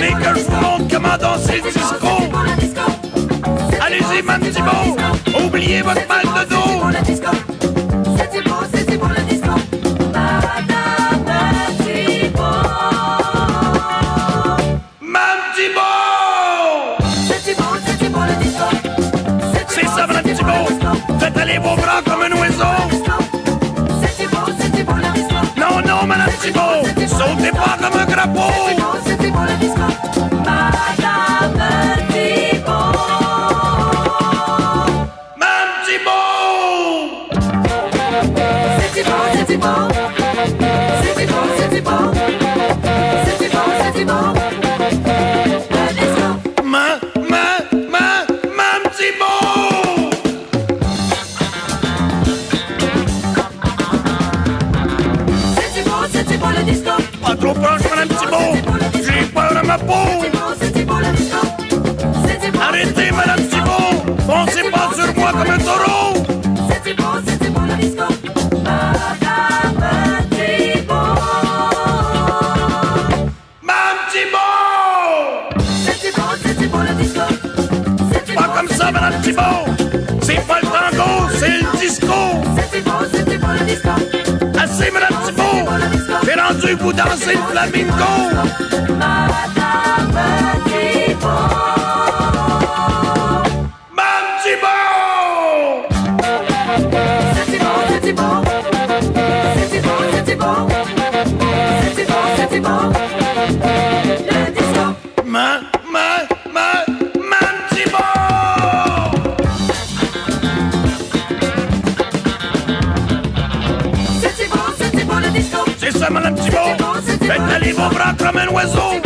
Mais que je vous montre comment danser le disco. Allez-y, Mantimo. Oubliez votre mal de dos. C'est ça, Faites aller vos bras comme un oiseau. Non, non, sautez pas comme un crapaud. Pas trop proche, madame Thibault! J'ai peur de ma peau! Operativo! C'est pas le tango, c'est le disco! C'était beau, c'était beau le disco! Assez Operativo! J'ai rendu vous danser le flamenco! Madame Thibault! Bon, c'était bon, c'était. ça, mon petit mot. Mettez les vos bras comme un oiseau.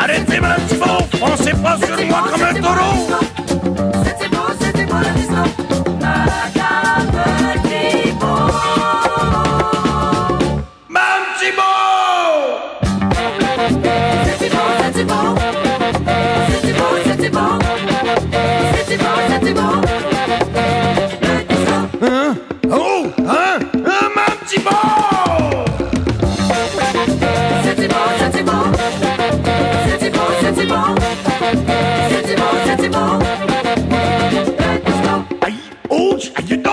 Arrêtez, mon petit mot. Foncez pas sur moi comme un taureau. c'est bon, c'est bon, c'est bon. Let's go. Aïe, ouch, aïe, non.